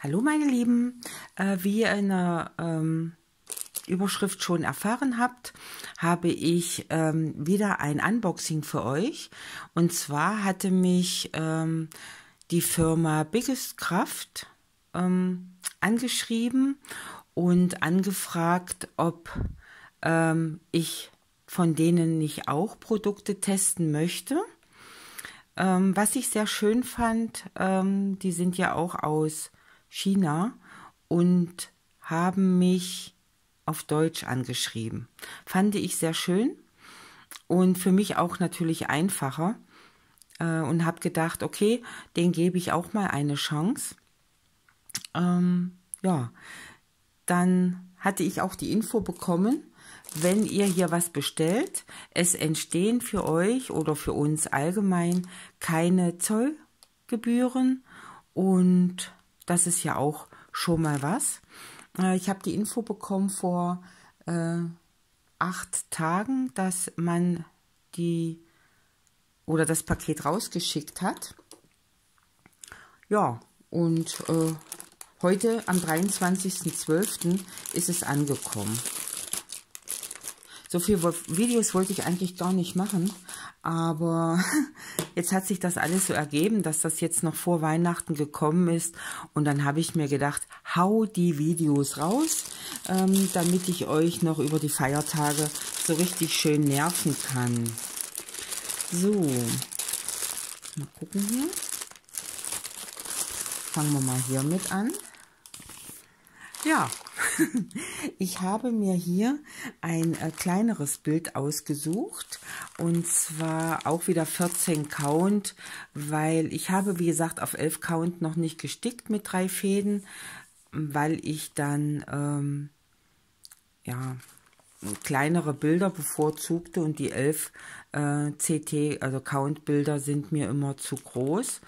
Hallo meine Lieben, äh, wie ihr in der ähm, Überschrift schon erfahren habt, habe ich ähm, wieder ein Unboxing für euch. Und zwar hatte mich ähm, die Firma Biggest Kraft angeschrieben und angefragt, ob ich von denen nicht auch Produkte testen möchte. Was ich sehr schön fand, die sind ja auch aus China und haben mich auf Deutsch angeschrieben. Fand ich sehr schön und für mich auch natürlich einfacher äh, und habe gedacht, okay, den gebe ich auch mal eine Chance. Ähm, ja, dann hatte ich auch die Info bekommen, wenn ihr hier was bestellt, es entstehen für euch oder für uns allgemein keine Zollgebühren und das ist ja auch schon mal was. Äh, ich habe die Info bekommen vor äh, acht Tagen, dass man die oder das Paket rausgeschickt hat. Ja, und äh, heute am 23.12. ist es angekommen. So viele Videos wollte ich eigentlich gar nicht machen, aber jetzt hat sich das alles so ergeben, dass das jetzt noch vor Weihnachten gekommen ist. Und dann habe ich mir gedacht, hau die Videos raus, ähm, damit ich euch noch über die Feiertage so richtig schön nerven kann. So, mal gucken hier. Fangen wir mal hier mit an. Ja, ich habe mir hier ein äh, kleineres Bild ausgesucht. Und zwar auch wieder 14 Count, weil ich habe, wie gesagt, auf 11 Count noch nicht gestickt mit drei Fäden, weil ich dann, ähm, ja, kleinere Bilder bevorzugte. Und die 11 äh, CT, also Count Bilder sind mir immer zu groß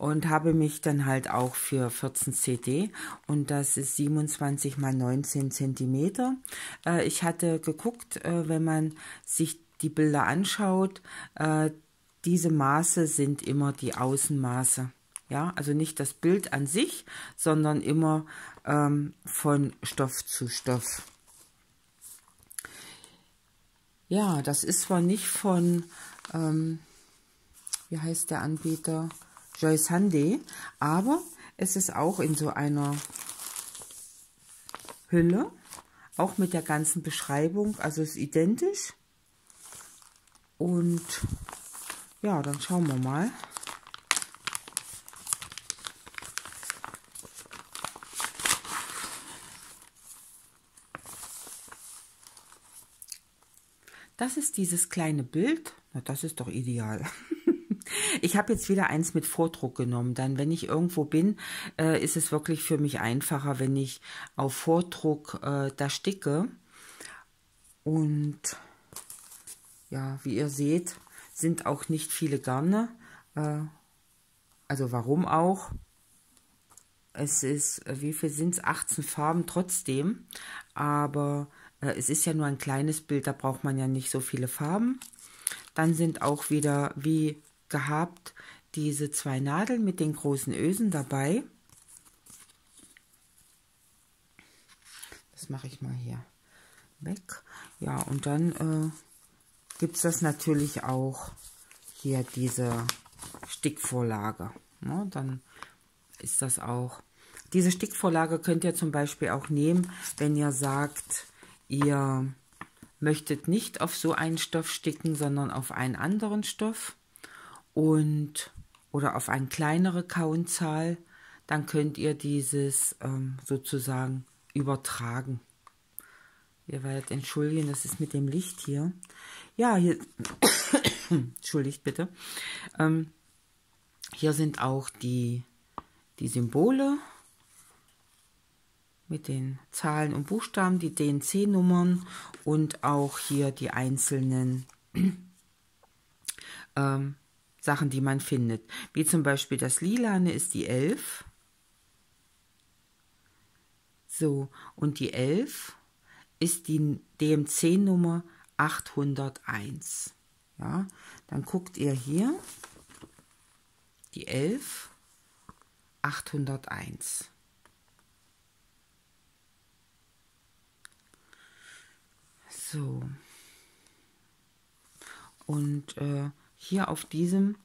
und habe mich dann halt auch für 14 CD und das ist 27 mal 19 Zentimeter. Äh, ich hatte geguckt, äh, wenn man sich die Bilder anschaut, äh, diese Maße sind immer die Außenmaße. Ja, also nicht das Bild an sich, sondern immer ähm, von Stoff zu Stoff. Ja, das ist zwar nicht von, ähm, wie heißt der Anbieter? Joy Sunday, aber es ist auch in so einer Hülle, auch mit der ganzen Beschreibung, also ist identisch. Und ja, dann schauen wir mal. Das ist dieses kleine Bild. Na, das ist doch ideal. Ich habe jetzt wieder eins mit Vordruck genommen. Dann, wenn ich irgendwo bin, äh, ist es wirklich für mich einfacher, wenn ich auf Vordruck äh, da sticke. Und ja, wie ihr seht, sind auch nicht viele Garne. Äh, also warum auch? Es ist, äh, wie viel sind es? 18 Farben trotzdem. Aber äh, es ist ja nur ein kleines Bild, da braucht man ja nicht so viele Farben. Dann sind auch wieder, wie gehabt, diese zwei Nadeln mit den großen Ösen dabei. Das mache ich mal hier weg. Ja, und dann äh, gibt es das natürlich auch hier diese Stickvorlage. Ne? Dann ist das auch. Diese Stickvorlage könnt ihr zum Beispiel auch nehmen, wenn ihr sagt, ihr möchtet nicht auf so einen Stoff sticken, sondern auf einen anderen Stoff und oder auf eine kleinere Countzahl, dann könnt ihr dieses ähm, sozusagen übertragen. Ihr werdet entschuldigen, das ist mit dem Licht hier. Ja, hier, entschuldigt bitte. Ähm, hier sind auch die, die Symbole mit den Zahlen und Buchstaben, die DNC-Nummern und auch hier die einzelnen ähm, Sachen, die man findet. Wie zum Beispiel das Lilane ist die 11. So, und die 11 ist die DMC-Nummer 801. Ja, dann guckt ihr hier die 11 801. So. Und äh, hier auf diesem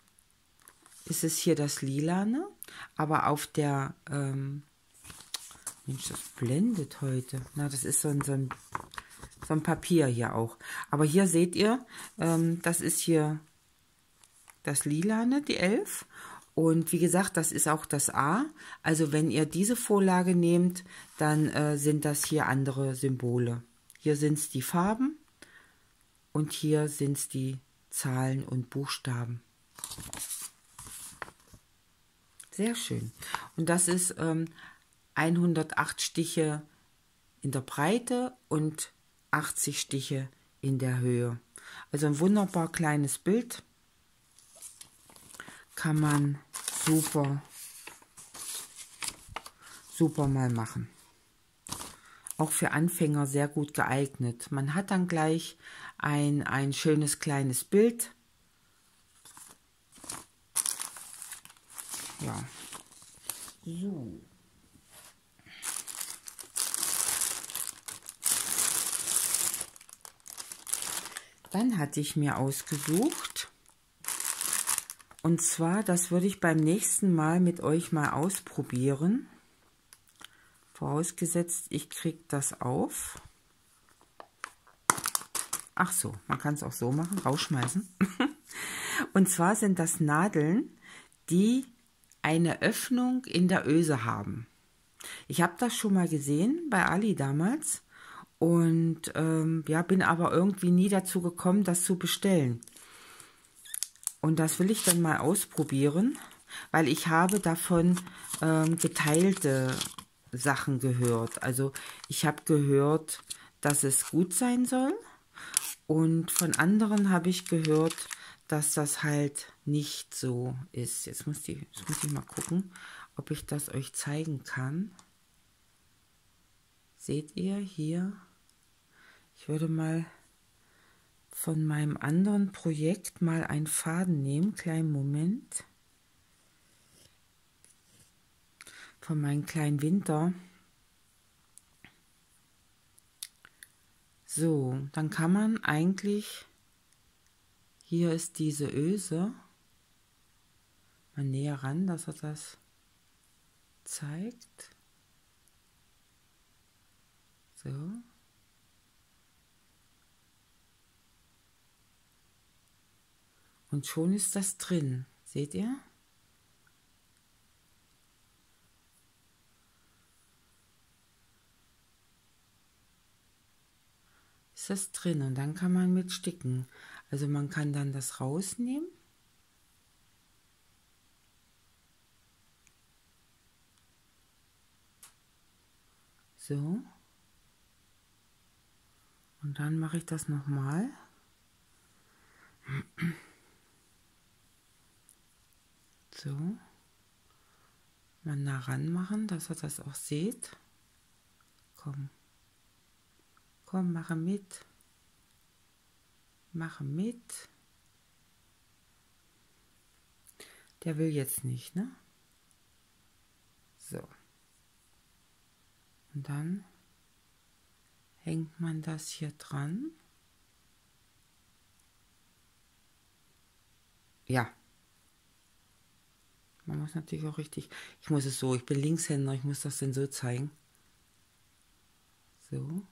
ist es hier das Lilane, aber auf der, ähm, Mensch, das blendet heute. Na, das ist so ein, so ein, so ein Papier hier auch. Aber hier seht ihr, ähm, das ist hier das Lilane, die 11. Und wie gesagt, das ist auch das A. Also wenn ihr diese Vorlage nehmt, dann äh, sind das hier andere Symbole. Hier sind es die Farben und hier sind es die Zahlen und Buchstaben. Sehr schön. Und das ist ähm, 108 Stiche in der Breite und 80 Stiche in der Höhe. Also ein wunderbar kleines Bild. Kann man super, super mal machen. Auch für Anfänger sehr gut geeignet. Man hat dann gleich ein, ein schönes kleines Bild. Ja. So. Dann hatte ich mir ausgesucht, und zwar, das würde ich beim nächsten Mal mit euch mal ausprobieren. Vorausgesetzt, ich kriege das auf. Ach so, man kann es auch so machen, rausschmeißen. Und zwar sind das Nadeln, die eine Öffnung in der Öse haben. Ich habe das schon mal gesehen bei Ali damals und ähm, ja, bin aber irgendwie nie dazu gekommen, das zu bestellen. Und das will ich dann mal ausprobieren, weil ich habe davon ähm, geteilte Sachen gehört. Also ich habe gehört, dass es gut sein soll und von anderen habe ich gehört, dass das halt nicht so ist. Jetzt muss, die, jetzt muss ich mal gucken, ob ich das euch zeigen kann. Seht ihr hier? Ich würde mal von meinem anderen Projekt mal einen Faden nehmen. Kleinen Moment. Von meinem kleinen Winter. So, dann kann man eigentlich, hier ist diese Öse, mal näher ran, dass er das zeigt. So. Und schon ist das drin. Seht ihr? Ist das drin und dann kann man mit sticken. Also man kann dann das rausnehmen. So. Und dann mache ich das nochmal. So. Mal nah ran machen, dass ihr das auch seht. Komm. Komm, mache mit. Mache mit. Der will jetzt nicht, ne? So. Und dann hängt man das hier dran. Ja. Man muss natürlich auch richtig. Ich muss es so, ich bin Linkshänder, ich muss das denn so zeigen. So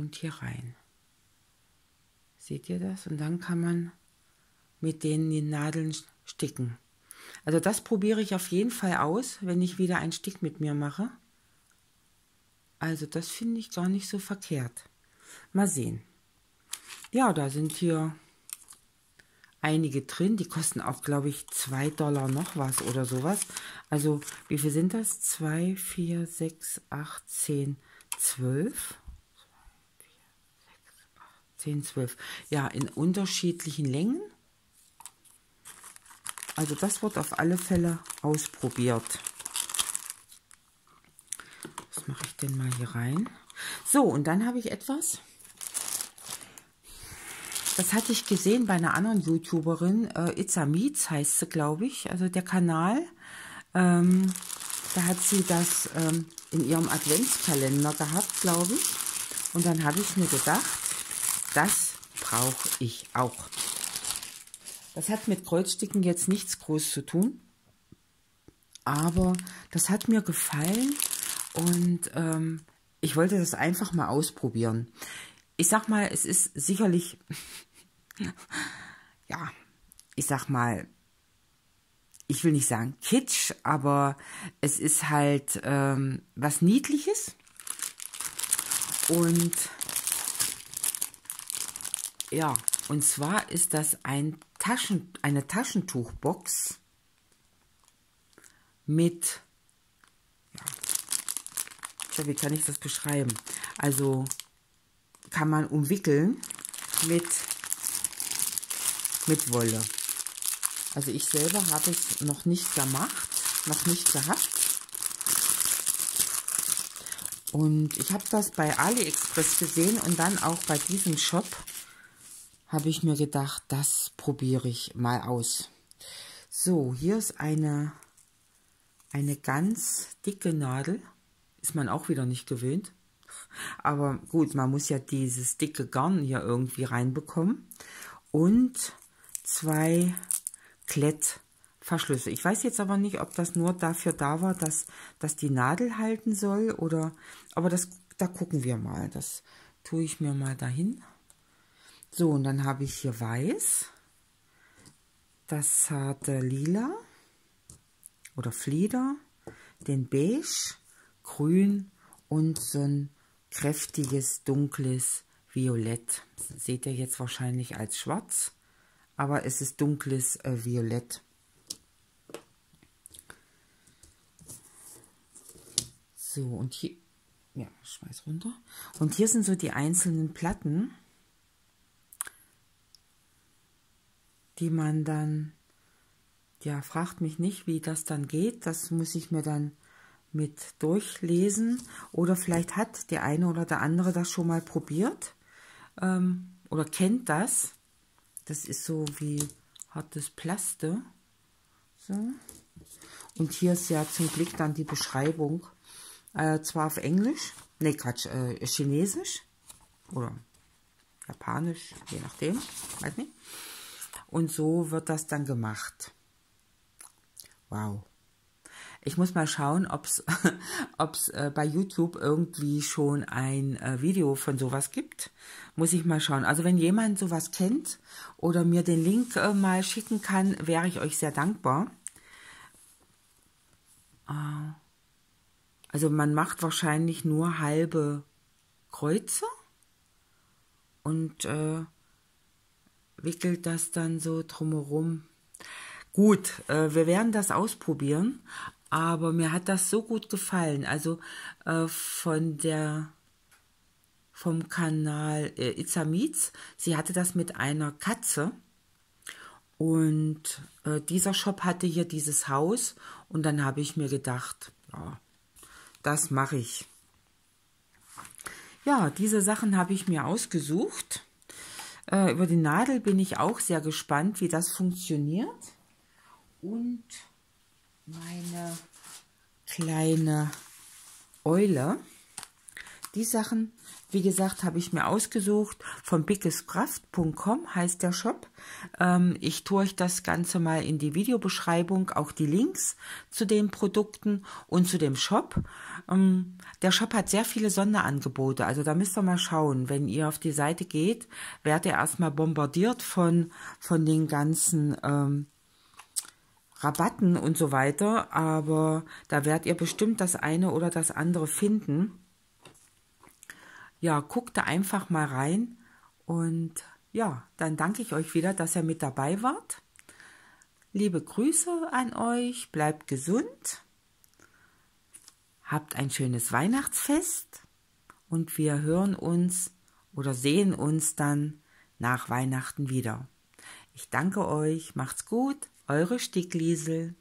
und hier rein. Seht ihr das? Und dann kann man mit denen die Nadeln sticken. Also das probiere ich auf jeden Fall aus, wenn ich wieder ein Stick mit mir mache. Also das finde ich gar nicht so verkehrt. Mal sehen. Ja, da sind hier einige drin. Die kosten auch, glaube ich, 2 Dollar noch was oder sowas. Also wie viel sind das? 2, 4, 6, 8, 10, 12. 10, 12. Ja, in unterschiedlichen Längen. Also das wird auf alle Fälle ausprobiert. Was mache ich denn mal hier rein? So, und dann habe ich etwas. Das hatte ich gesehen bei einer anderen YouTuberin, äh, Itza Meets heißt sie, glaube ich, also der Kanal. Ähm, da hat sie das ähm, in ihrem Adventskalender gehabt, glaube ich. Und dann habe ich mir gedacht, das brauche ich auch. Das hat mit Kreuzsticken jetzt nichts groß zu tun. Aber das hat mir gefallen und ähm, ich wollte das einfach mal ausprobieren. Ich sag mal, es ist sicherlich, ja, ich sag mal, ich will nicht sagen Kitsch, aber es ist halt ähm, was Niedliches. Und ja, und zwar ist das ein Taschen, eine Taschentuchbox mit, ja, wie kann ich das beschreiben? Also kann man umwickeln mit, mit Wolle. Also ich selber habe es noch nicht gemacht, noch nicht gehabt. Und ich habe das bei AliExpress gesehen und dann auch bei diesem Shop habe ich mir gedacht, das probiere ich mal aus. So, hier ist eine, eine ganz dicke Nadel. Ist man auch wieder nicht gewöhnt. Aber gut, man muss ja dieses dicke Garn hier irgendwie reinbekommen. Und zwei Klettverschlüsse. Ich weiß jetzt aber nicht, ob das nur dafür da war, dass, dass die Nadel halten soll oder, aber das, da gucken wir mal. Das tue ich mir mal dahin. So, und dann habe ich hier weiß, das zarte Lila oder Flieder, den Beige, Grün und so ein kräftiges, dunkles Violett. Das seht ihr jetzt wahrscheinlich als schwarz, aber es ist dunkles äh, Violett. So, und hier, ja, schmeiß runter. Und hier sind so die einzelnen Platten. Die man dann, ja, fragt mich nicht, wie das dann geht. Das muss ich mir dann mit durchlesen. Oder vielleicht hat der eine oder der andere das schon mal probiert ähm, oder kennt das. Das ist so wie hartes Plaste. So. Und hier ist ja zum Glück dann die Beschreibung. Äh, zwar auf Englisch, ne Quatsch, äh, Chinesisch oder Japanisch, je nachdem, weiß nicht. Und so wird das dann gemacht. Wow. Ich muss mal schauen, ob es äh, bei YouTube irgendwie schon ein äh, Video von sowas gibt. Muss ich mal schauen. Also wenn jemand sowas kennt oder mir den Link äh, mal schicken kann, wäre ich euch sehr dankbar. Äh, also man macht wahrscheinlich nur halbe Kreuze und äh, wickelt das dann so drumherum. Gut, äh, wir werden das ausprobieren, aber mir hat das so gut gefallen. Also äh, von der vom Kanal äh, Itza Meets, sie hatte das mit einer Katze und äh, dieser Shop hatte hier dieses Haus und dann habe ich mir gedacht, ja, das mache ich. Ja, diese Sachen habe ich mir ausgesucht. Äh, über die Nadel bin ich auch sehr gespannt, wie das funktioniert. Und meine kleine Eule. Die Sachen wie gesagt, habe ich mir ausgesucht von biggestcraft.com heißt der Shop. Ähm, ich tue euch das Ganze mal in die Videobeschreibung, auch die Links zu den Produkten und zu dem Shop. Ähm, der Shop hat sehr viele Sonderangebote, also da müsst ihr mal schauen. Wenn ihr auf die Seite geht, werdet ihr erstmal bombardiert von, von den ganzen ähm, Rabatten und so weiter, aber da werdet ihr bestimmt das eine oder das andere finden ja, guckt da einfach mal rein und ja, dann danke ich euch wieder, dass ihr mit dabei wart. Liebe Grüße an euch, bleibt gesund, habt ein schönes Weihnachtsfest und wir hören uns oder sehen uns dann nach Weihnachten wieder. Ich danke euch, macht's gut, eure Stickliesel.